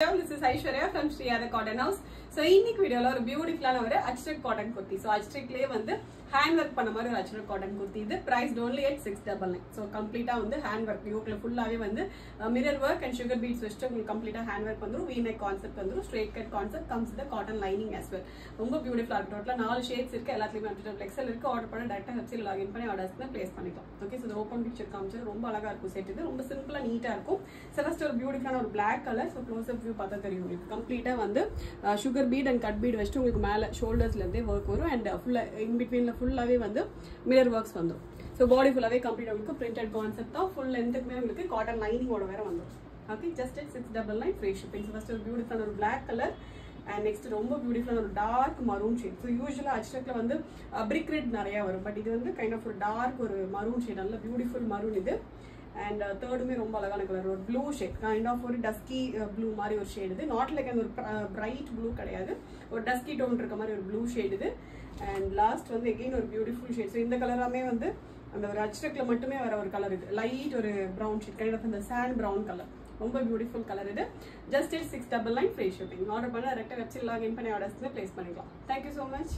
This is Aishwarya from Sriya The Cotton House. So இன்னைக்கு வீடியோவில் ஒரு பியூட்டிஃபுல்லான ஒரு அச்டெக் காட்டன் குர்த்தி ஸோ அச்டெக்லேயே வந்து ஹேண்ட் ஒர்க் பண்ண மாதிரி ஒரு அச்டெக் காட்டன் குர்த்தி இது price only at six double nine so கம்ப்ளீட்டாக வந்து ஹேண்ட் ஒர்க் யோக்கில் ஃபுல்லாகவே வந்து mirror work and sugar beads வச்சுட்டு உங்களுக்கு கம்ப்ளீட்டாக ஹேண்ட் ஒர்க் வந்துடும் வீ நெக் கான்செப்ட் வந்துடும் straight cut concept comes the cotton lining as well ரொம்ப பியூட்டிஃபுல்லாக இருக்கும். டோட்டலாக நாலு ஷேட்ஸ் இருக்கு. எல்லாத்துலேயுமே அப்டேட் எக்ஸல் இருக்கு. ஆர்டர் பண்ண டேரக்டாக ஹெப்சில் லாகின் பண்ணி ஆர்டர்ஸ் பிளேஸ் பண்ணிக்கலாம். ஓகே ஸோ ஓப்பன் பிக்சர் காமிச்சது. ரொம்ப அழகாக இருக்கும் செட் இது. ரொம்ப சிம்பிளாக நீட்டாக இருக்கும். ஸோ ஒரு பியூட்டிஃபுல்லான ஒரு black colour so close up view பார்த்தா தெரியும் உங்களுக்கு. கம்ப்ளீட்டாக வந்து uh, sugar bead and cut bead வச்சுட்டு உங்களுக்கு மேலே ஷோல்டர்ஸ்லேருந்தே ஒர்க் வரும். அண்ட் ஃபுல்லாக இன் பிட்வீனில் ஃபுல்லாகவே வந்து மிரர் ஒர்க்ஸ் வந்துடும் ஸோ பாடி ஃபுல்லாகவே கம்ப்ளீட் உங்களுக்கு பிரிண்டட் கான்செப்ட் தான். ஃபுல் லென்த்துக்குமே உங்களுக்கு காட்டன் லைனிங்கோட வேற வந்துடும் okay just at six double nine free shipping so first ஒரு பியூட்டிஃபுல்லான ஒரு பிளாக் கலர் அண்ட் நெக்ஸ்ட் ரொம்ப பியூட்டிஃபுல்லான ஒரு டார்க் மரூன் ஷேட் ஸோ யூஸ்வலாக அச்டக்கில் வந்து பிரிக் ரெட் நிறையா வரும். பட் இது வந்து கைண்ட் ஆஃப் ஒரு டார்க் ஒரு மரூன் ஷேட் நல்ல பியூட்டிஃபுல் மரூன் இது. அண்ட் தேர்டுமே uh, ரொம்ப அழகான கலர் ஒரு ப்ளூ ஷேட் கைண்ட் ஆஃப் ஒரு டஸ்கி ப்ளூ uh, மாதிரி ஒரு ஷேடு இது. நாட் லைக் அந்த ஒரு பிரைட் ப்ளூ கிடையாது. ஒரு டஸ்கி டோன் இருக்க மாதிரி ஒரு ப்ளூ ஷேடுது இது. அண்ட் லாஸ்ட் வந்து எகெயின் ஒரு பியூட்டிஃபுல் ஷேட் ஸோ இந்த கலராமே வந்து அந்த ஒரு அச்சக்கில் மட்டுமே வர ஒரு கலர் இது. லைட் ஒரு ப்ரௌன் ஷேட் கைண்ட் ஆஃப் அந்த சாண்ட் ப்ரௌன் கலர் ரொம்ப பியூட்டிஃபுல் கலர் இது. Just at six double nine free shipping order பண்ண டேரக்டாக வெப்சைட் லாகின் பண்ணி ஆர்டர்ஸ் ப்ளேஸ் பண்ணிக்கலாம். Thank you so much